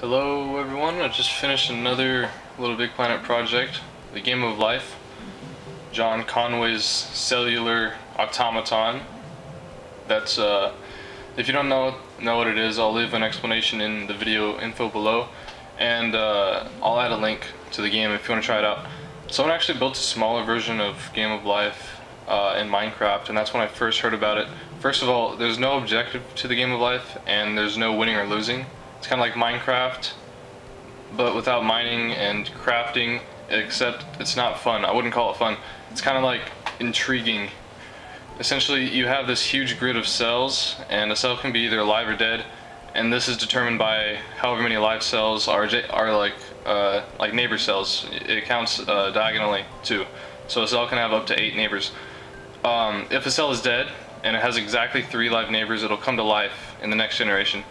Hello everyone, I just finished another Little Big Planet project, The Game of Life, John Conway's Cellular Automaton. That's, uh, if you don't know, know what it is, I'll leave an explanation in the video info below, and uh, I'll add a link to the game if you want to try it out. Someone actually built a smaller version of Game of Life uh, in Minecraft, and that's when I first heard about it. First of all, there's no objective to the Game of Life, and there's no winning or losing. It's kind of like Minecraft, but without mining and crafting, except it's not fun. I wouldn't call it fun. It's kind of like intriguing. Essentially, you have this huge grid of cells, and a cell can be either alive or dead, and this is determined by however many live cells are are like uh, like neighbor cells. It counts uh, diagonally too, so a cell can have up to eight neighbors. Um, if a cell is dead and it has exactly three live neighbors, it'll come to life in the next generation.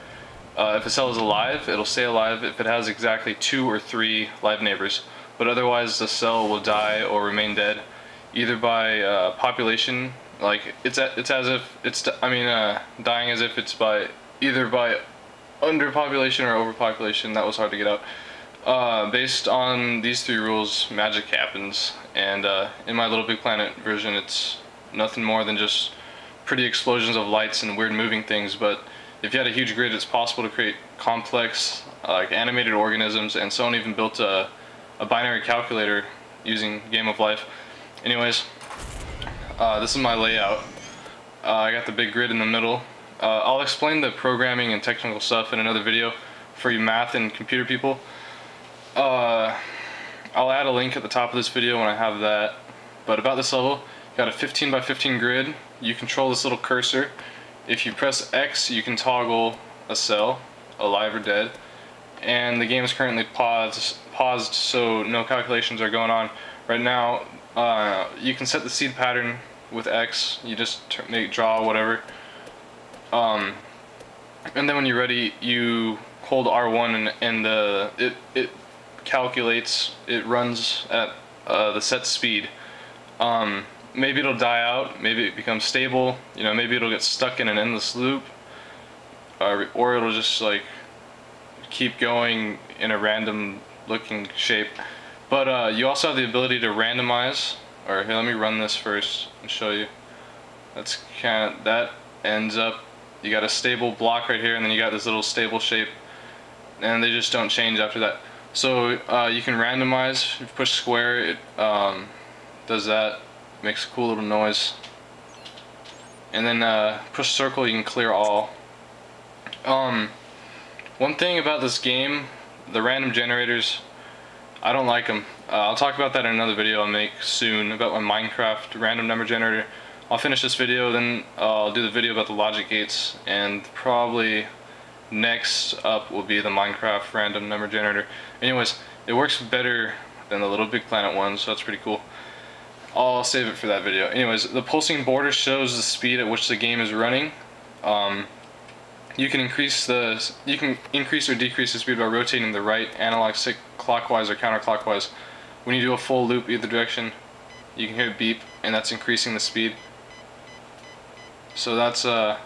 Uh, if a cell is alive, it'll stay alive if it has exactly two or three live neighbors, but otherwise the cell will die or remain dead, either by uh, population, like it's a, it's as if it's I mean uh, dying as if it's by either by underpopulation or overpopulation. That was hard to get out. Uh, based on these three rules, magic happens, and uh, in my Little Big Planet version, it's nothing more than just pretty explosions of lights and weird moving things, but if you had a huge grid, it's possible to create complex, uh, like animated organisms, and someone even built a, a binary calculator using Game of Life. Anyways, uh, this is my layout. Uh, I got the big grid in the middle. Uh, I'll explain the programming and technical stuff in another video for you math and computer people. Uh, I'll add a link at the top of this video when I have that. But about this level, you got a 15 by 15 grid. You control this little cursor if you press X, you can toggle a cell, alive or dead, and the game is currently paused, paused so no calculations are going on. Right now, uh, you can set the seed pattern with X, you just make draw whatever. Um, and then when you're ready, you hold R1 and, and it, it calculates, it runs at uh, the set speed. Um, maybe it'll die out, maybe it becomes stable, you know, maybe it'll get stuck in an endless loop, or, or it'll just like keep going in a random looking shape. But uh, you also have the ability to randomize, or here, let me run this first and show you. That's kind of, that ends up, you got a stable block right here, and then you got this little stable shape, and they just don't change after that. So uh, you can randomize, if you push square, it um, does that makes a cool little noise. And then uh, push circle you can clear all. Um one thing about this game the random generators I don't like them uh, I'll talk about that in another video I'll make soon about my Minecraft random number generator. I'll finish this video then I'll do the video about the logic gates and probably next up will be the Minecraft random number generator. Anyways it works better than the little big planet one so that's pretty cool I'll save it for that video. Anyways, the pulsing border shows the speed at which the game is running. Um, you can increase the you can increase or decrease the speed by rotating the right analog stick clockwise or counterclockwise. When you do a full loop either direction, you can hear it beep, and that's increasing the speed. So that's uh,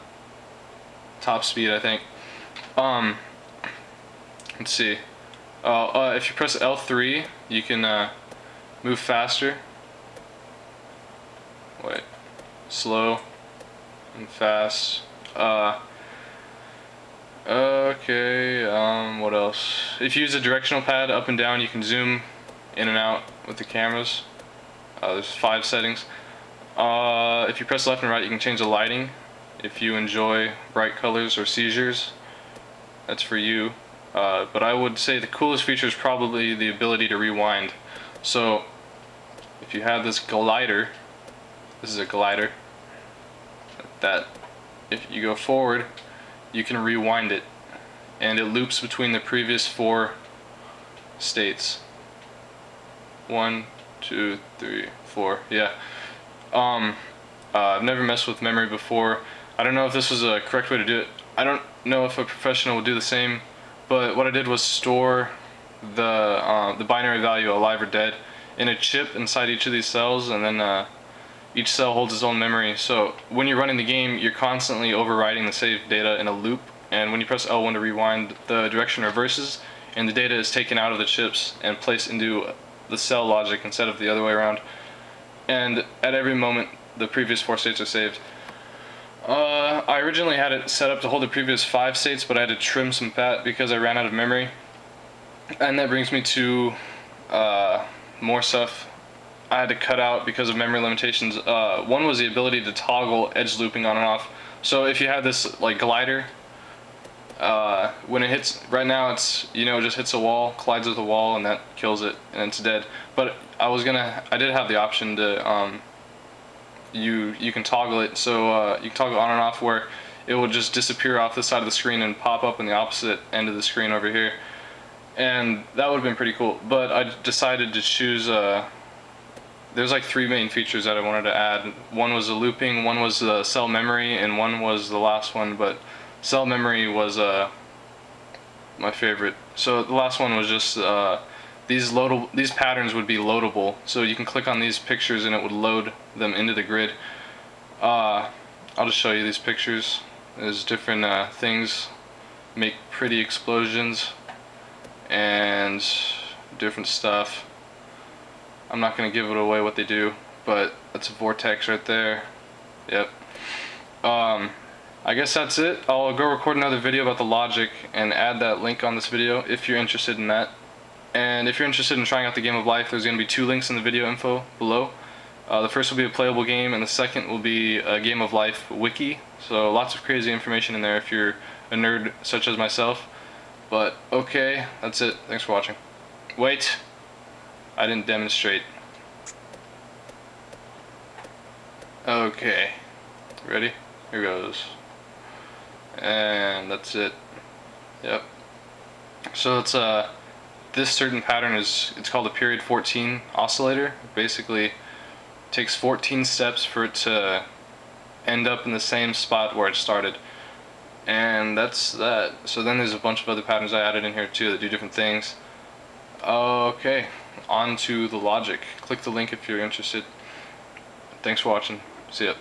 top speed, I think. Um, let's see. Uh, uh, if you press L3, you can uh, move faster wait, slow and fast. Uh, okay, um, what else? If you use a directional pad up and down, you can zoom in and out with the cameras. Uh, there's five settings. Uh, if you press left and right, you can change the lighting. If you enjoy bright colors or seizures, that's for you. Uh, but I would say the coolest feature is probably the ability to rewind. So, if you have this glider, this is a glider. That if you go forward you can rewind it. And it loops between the previous four states. One two three four. Yeah. Um uh, I've never messed with memory before. I don't know if this was a correct way to do it. I don't know if a professional would do the same but what I did was store the uh, the binary value alive or dead in a chip inside each of these cells and then uh, each cell holds its own memory, so when you're running the game, you're constantly overriding the saved data in a loop, and when you press L1 to rewind, the direction reverses, and the data is taken out of the chips and placed into the cell logic instead of the other way around. And at every moment, the previous four states are saved. Uh, I originally had it set up to hold the previous five states, but I had to trim some fat because I ran out of memory. And that brings me to uh, more stuff I had to cut out because of memory limitations. Uh, one was the ability to toggle edge looping on and off. So if you have this like glider, uh, when it hits, right now it's, you know, it just hits a wall, collides with a wall and that kills it and it's dead. But I was gonna, I did have the option to, um, you, you can toggle it so uh, you can toggle on and off where it will just disappear off the side of the screen and pop up in the opposite end of the screen over here. And that would have been pretty cool. But I decided to choose, uh, there's like three main features that I wanted to add. One was the looping, one was the cell memory, and one was the last one, but cell memory was uh, my favorite. So the last one was just uh, these loadable, these patterns would be loadable. So you can click on these pictures and it would load them into the grid. Uh, I'll just show you these pictures. There's different uh, things, make pretty explosions, and different stuff. I'm not going to give it away what they do, but that's a vortex right there. Yep. Um, I guess that's it. I'll go record another video about the logic and add that link on this video if you're interested in that. And if you're interested in trying out the game of life, there's going to be two links in the video info below. Uh, the first will be a playable game, and the second will be a game of life wiki. So lots of crazy information in there if you're a nerd such as myself. But okay, that's it. Thanks for watching. Wait. I didn't demonstrate. Okay. Ready? Here goes. And that's it. Yep. So it's uh this certain pattern is it's called a period 14 oscillator. Basically takes 14 steps for it to end up in the same spot where it started. And that's that. So then there's a bunch of other patterns I added in here too that do different things. Okay, on to the logic. Click the link if you're interested. Thanks for watching. See ya.